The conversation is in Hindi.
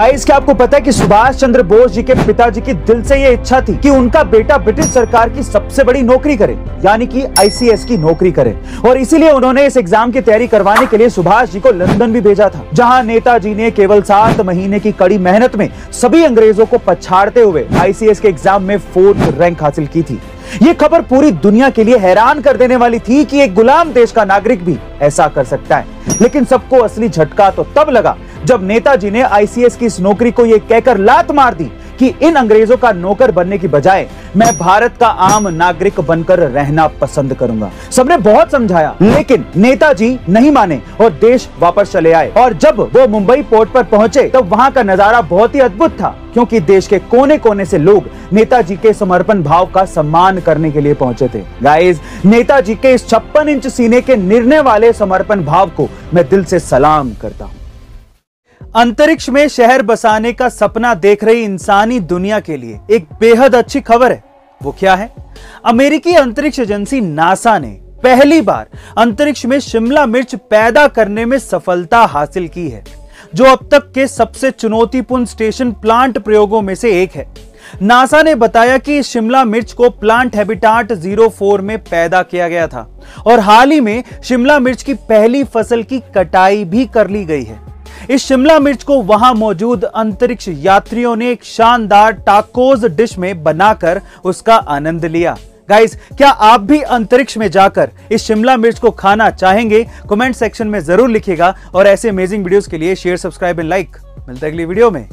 गाइस क्या आपको पता है कि सुभाष चंद्र बोस जी के पिताजी की दिल से ये इच्छा थी कि उनका बेटा ब्रिटिश सरकार की सबसे बड़ी नौकरी करे, यानी कि आईसीएस की नौकरी करे। और इसीलिए उन्होंने इस एग्ज़ाम की तैयारी करवाने के लिए सुभाष जी को लंदन भी भेजा था, जहाँ नेताजी ने केवल सात महीने की कड़ी मेहनत में सभी अंग्रेज़ों को पछाड़ते हुए आईसीएस के एग्ज़ाम में फोर्थ रैंक हासिल की थी। ये खबर पूरी दुनिया के लिए हैरान कर देने वाली थी कि एक गुलाम देश का नागरिक भी ऐसा कर सकता है। लेकिन सबको असली झटका तो तब लगा जब नेताजी ने आईसीएस की इस नौकरी को यह कहकर लात मार दी कि इन अंग्रेज़ों का नौकर बनने की बजाय मैं भारत का आम नागरिक बनकर रहना पसंद करूँगा। सबने बहुत समझाया, लेकिन नेताजी नहीं माने और देश वापस चले आए। और जब वो मुंबई पोर्ट पर पहुँचे, तब वहाँ का नज़ारा बहुत ही अद्भुत था, क्योंकि देश के कोने कोने से लोग नेताजी के समर्पण भाव का सम्मान करने के लिए पहुँचे थे। गाइस नेताजी के इस छप्पन इंच सीने के निर्णय वाले समर्पण भाव को मैं दिल से सलाम करता हूँ। अंतरिक्ष में शहर बसाने का सपना देख रही इंसानी दुनिया के लिए एक बेहद अच्छी खबर है। वो क्या है? अमेरिकी अंतरिक्ष एजेंसी नासा ने पहली बार अंतरिक्ष में शिमला मिर्च पैदा करने में सफलता हासिल की है, जो अब तक के सबसे चुनौतीपूर्ण स्टेशन प्लांट प्रयोगों में से एक है। नासा ने बताया कि शिमला मिर्च को प्लांट हैबिटाट ज़ीरो फोर में पैदा किया गया था और हाल ही में शिमला मिर्च की पहली फ़सल की कटाई भी कर ली गई है। इस शिमला मिर्च को वहाँ मौजूद अंतरिक्ष यात्रियों ने एक शानदार टाकोज डिश में बनाकर उसका आनंद लिया। गाइस, क्या आप भी अंतरिक्ष में जाकर इस शिमला मिर्च को खाना चाहेंगे? कमेंट सेक्शन में ज़रूर लिखेगा और ऐसे अमेजिंग वीडियोस के लिए शेयर सब्सक्राइब एंड लाइक मिलते अगली वीडियो में।